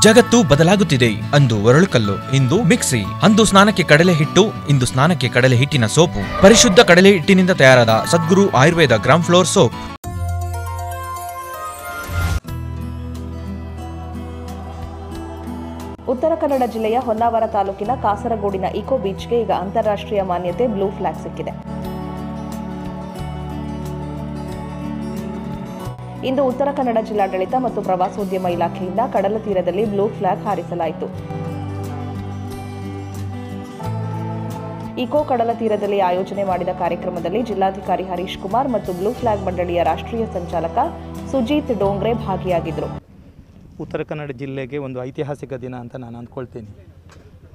ಜಗತ್ತು ಬದಲಾಗುತ್ತಿದೆ ಅಂದು ಒರಳುಕಲ್ಲು, ಇಂದು ಮಿಕ್ಸಿ. ಅಂದು ಸ್ನಾನಕ್ಕೆ ಕಡಲೆ ಹಿಟ್ಟು, ಇಂದು ಸ್ನಾನಕ್ಕೆ ಕಡಲೆ ಹಿಟ್ಟಿನ ಸೋಪು. ಪರಿಶುದ್ಧ ಕಡಲೆ ಹಿಟ್ಟಿನಿಂದ ತಯಾರಾದ Sadguru Ayurveda gram flour soap. Uttara Kannada ಜಿಲ್ಲೆಯ ಹೊನ್ನಾವರ ತಾಲೂಕಿನ ಕಾಸರಗೋಡಿನ ಇಕೋ ಬೀಚ್ಗೆ ಈಗ ಅಂತಾರಾಷ್ಟ್ರೀಯ ಮಾನ್ಯತೆ ಬ್ಲೂ ಫ್ಲಾಗ್ ಸಿಕ್ಕಿದೆ. ಇಂದು ಉತ್ತರ ಕನ್ನಡ ಜಿಲ್ಲಾಡಳಿತ ಮತ್ತು ಪ್ರವಾಸೋದ್ಯಮ ಇಲಾಖೆಯಿಂದ ಕಡಲ ತೀರದಲ್ಲಿ ಬ್ಲೂ ಫ್ಲಾಗ್ ಹಾರಿಸಲಾಯಿತು. ಇಕೋ ಕಡಲ ತೀರದಲ್ಲಿ ಆಯೋಜನೆ ಮಾಡಿದ ಕಾರ್ಯಕ್ರಮದಲ್ಲಿ ಜಿಲ್ಲಾಧಿಕಾರಿ ಹರೀಶ್ ಕುಮಾರ್ ಮತ್ತು ಬ್ಲೂ ಫ್ಲಾಗ್ ಮಂಡಳಿಯ ರಾಷ್ಟ್ರೀಯ ಸಂಚಾಲಕ ಸುಜೀತ್ ಡೋಂಗ್ರೆ ಭಾಗಿಯಾಗಿದ್ದರು. ಉತ್ತರ ಕನ್ನಡ ಜಿಲ್ಲೆಗೆ ಒಂದು ಐತಿಹಾಸಿಕ ದಿನ ಅಂತ ನಾನು ಅಂದ್ಕೊಳ್ತೇನೆ.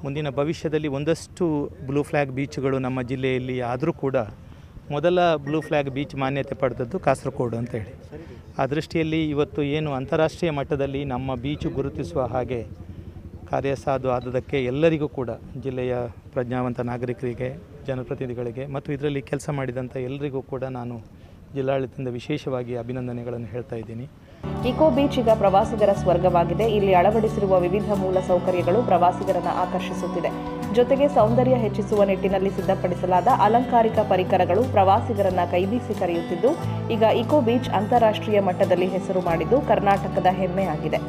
ಮುಂದಿನ ಭವಿಷ್ಯದಲ್ಲಿ ಒಂದಷ್ಟು ಬ್ಲೂ ಫ್ಲ್ಯಾಗ್ ಬೀಚ್ಗಳು ನಮ್ಮ ಜಿಲ್ಲೆಯಲ್ಲಿ ಆದರೂ ಕೂಡ ಮೊದಲ ಬ್ಲೂ ಫ್ಲ್ಯಾಗ್ ಬೀಚ್ ಮಾನ್ಯತೆ ಪಡೆದದ್ದು ಕಾಸರಗೋಡು ಅಂತೇಳಿ ಆ ದೃಷ್ಟಿಯಲ್ಲಿ ಇವತ್ತು ಏನು ಅಂತಾರಾಷ್ಟ್ರೀಯ ಮಟ್ಟದಲ್ಲಿ ನಮ್ಮ ಬೀಚು ಗುರುತಿಸುವ ಹಾಗೆ ಕಾರ್ಯಸಾಧು ಆದದಕ್ಕೆ ಎಲ್ಲರಿಗೂ ಕೂಡ ಜಿಲ್ಲೆಯ ಪ್ರಜ್ಞಾವಂತ ನಾಗರಿಕರಿಗೆ, ಜನಪ್ರತಿನಿಧಿಗಳಿಗೆ ಮತ್ತು ಇದರಲ್ಲಿ ಕೆಲಸ ಮಾಡಿದಂಥ ಎಲ್ಲರಿಗೂ ಕೂಡ ನಾನು ಜಿಲ್ಲಾಡಳಿತದಿಂದ ವಿಶೇಷವಾಗಿ ಅಭಿನಂದನೆಗಳನ್ನು ಹೇಳ್ತಾ ಇದ್ದೀನಿ. ಇಕೋ ಬೀಚ್ ಈಗ ಪ್ರವಾಸಿಗರ ಸ್ವರ್ಗವಾಗಿದೆ. ಇಲ್ಲಿ ಅಳವಡಿಸಿರುವ ವಿವಿಧ ಮೂಲ ಸೌಕರ್ಯಗಳು ಪ್ರವಾಸಿಗರನ್ನು ಆಕರ್ಷಿಸುತ್ತಿದೆ. ಜೊತೆಗೆ ಸೌಂದರ್ಯ ಹೆಚ್ಚಿಸುವ ನಿಟ್ಟಿನಲ್ಲಿ ಸಿದ್ಧಪಡಿಸಲಾದ ಅಲಂಕಾರಿಕ ಪರಿಕರಗಳು ಪ್ರವಾಸಿಗರನ್ನ ಕೈಬೀಸಿ ಕರೆಯುತ್ತಿದ್ದು, ಈಗ ಇಕೋ ಬೀಚ್ ಅಂತಾರಾಷ್ಟ್ರೀಯ ಮಟ್ಟದಲ್ಲಿ ಹೆಸರು ಮಾಡಿದ್ದು ಕರ್ನಾಟಕದ ಹೆಮ್ಮೆಯಾಗಿದೆ.